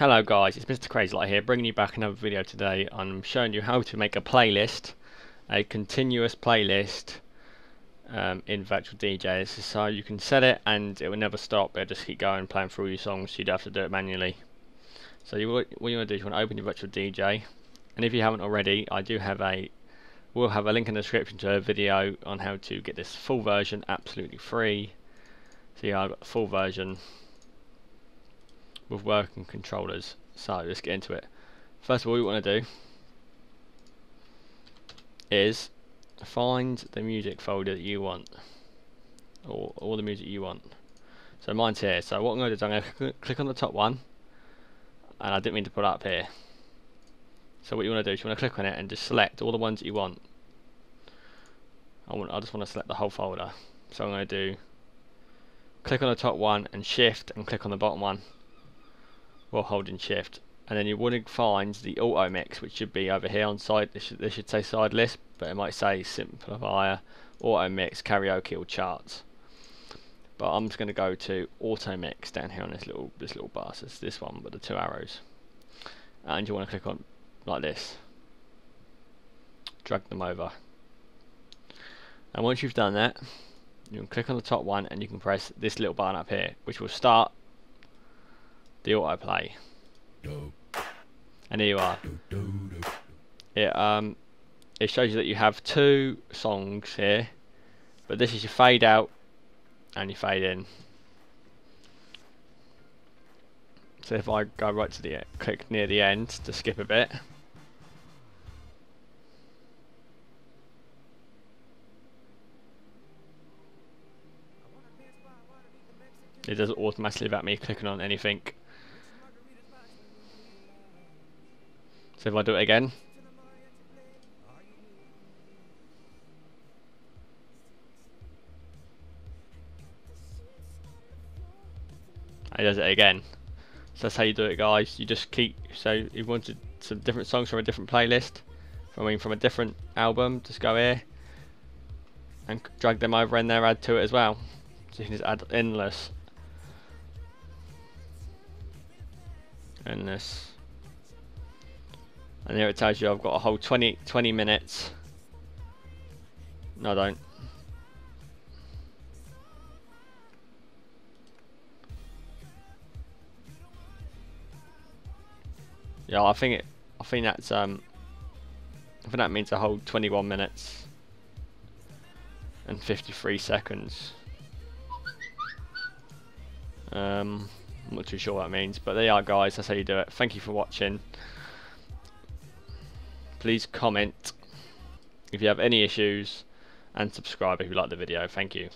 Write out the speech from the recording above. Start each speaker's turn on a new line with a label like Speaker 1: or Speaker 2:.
Speaker 1: Hello guys, it's Mr. Crazylight here, bringing you back another video today. I'm showing you how to make a playlist, a continuous playlist um, in Virtual DJ. So you can set it and it will never stop, it'll just keep going, playing through all your songs, so you don't have to do it manually. So you, what you want to do is you want to open your Virtual DJ, and if you haven't already, I do have a, we'll have a link in the description to a video on how to get this full version absolutely free. So yeah, I've got the full version with working controllers. So let's get into it. First of all, what we want to do is find the music folder that you want, or all the music you want. So mine's here. So what I'm going to do is I'm going to click on the top one, and I didn't mean to put it up here. So what you want to do is you want to click on it and just select all the ones that you want. I want. I just want to select the whole folder. So I'm going to do click on the top one and shift and click on the bottom one while holding shift. And then you want to find the auto mix which should be over here on side. This should, this should say side list but it might say sampler auto mix karaoke or charts. But I'm just going to go to auto mix down here on this little this little bar. So it's this one with the two arrows. And you want to click on like this. Drag them over. And once you've done that you can click on the top one and you can press this little button up here which will start the autoplay. And here you are. It um it shows you that you have two songs here, but this is your fade out and your fade in. So if I go right to the end, click near the end to skip a bit. It does automatically without me clicking on anything. So if I do it again. It does it again. So that's how you do it guys. You just keep, so if you wanted some different songs from a different playlist, I mean from a different album, just go here and drag them over in there, add to it as well. So you can just add endless. Endless and here it tells you I've got a whole 20, 20 minutes. No, I don't. Yeah, I think it. I think that's um. I think that means a whole 21 minutes and 53 seconds. Um, I'm not too sure what that means, but there you are, guys. That's how you do it. Thank you for watching please comment if you have any issues and subscribe if you like the video. Thank you.